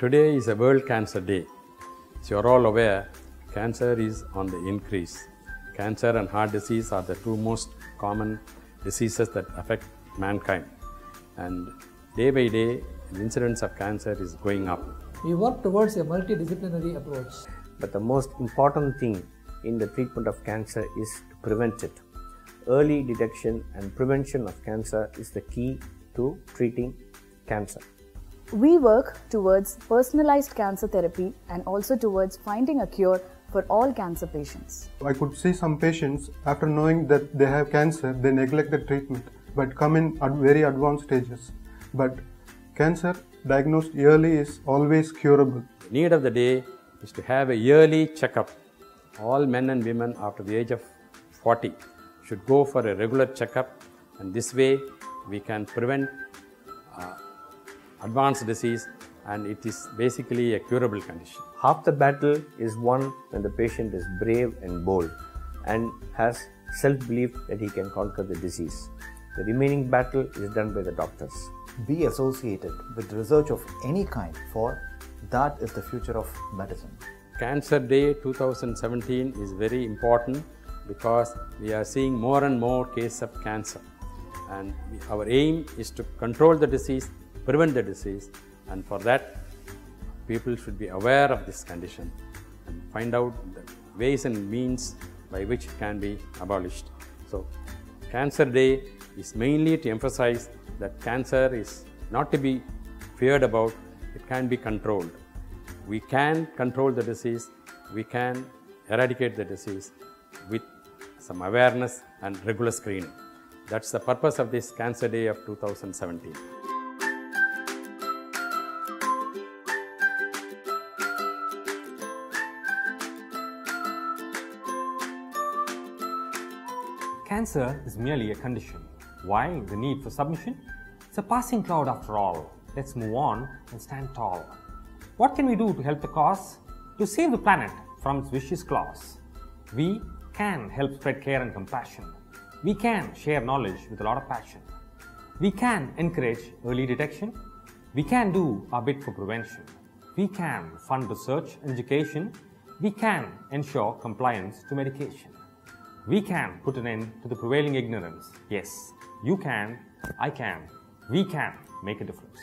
Today is a World Cancer Day. As you are all aware, cancer is on the increase. Cancer and heart disease are the two most common diseases that affect mankind. And day by day, the incidence of cancer is going up. We work towards a multidisciplinary approach. But the most important thing in the treatment of cancer is to prevent it. Early detection and prevention of cancer is the key to treating cancer. We work towards personalized cancer therapy and also towards finding a cure for all cancer patients. I could see some patients after knowing that they have cancer, they neglect the treatment but come in at very advanced stages. But cancer diagnosed early is always curable. The need of the day is to have a yearly checkup. All men and women after the age of 40 should go for a regular checkup, and this way we can prevent uh, advanced disease and it is basically a curable condition. Half the battle is won when the patient is brave and bold and has self belief that he can conquer the disease. The remaining battle is done by the doctors. Be associated with research of any kind, for that is the future of medicine. Cancer Day 2017 is very important because we are seeing more and more cases of cancer. And our aim is to control the disease, prevent the disease, and for that, people should be aware of this condition and find out the ways and means by which it can be abolished. So, Cancer Day is mainly to emphasize that cancer is not to be feared about, it can be controlled. We can control the disease, we can eradicate the disease with some awareness and regular screening. That's the purpose of this Cancer Day of 2017. Cancer is merely a condition. Why the need for submission? It's a passing cloud after all. Let's move on and stand tall. What can we do to help the cause? To save the planet from its vicious claws. We can help spread care and compassion. We can share knowledge with a lot of passion. We can encourage early detection. We can do our bit for prevention. We can fund research and education. We can ensure compliance to medication. We can put an end to the prevailing ignorance. Yes, you can, I can, we can make a difference.